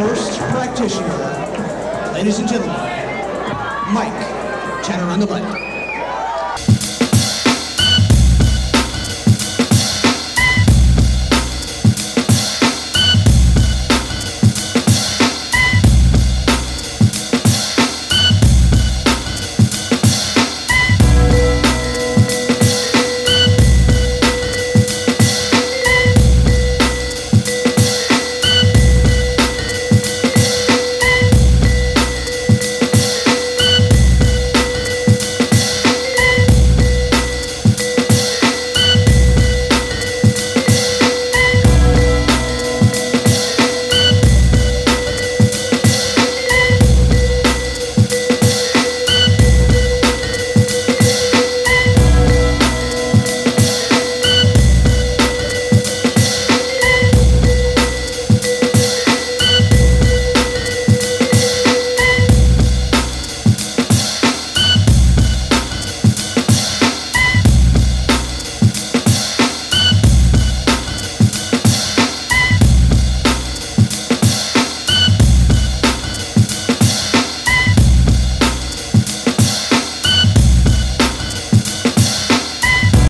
first practitioner, ladies and gentlemen, Mike Chatter on the button.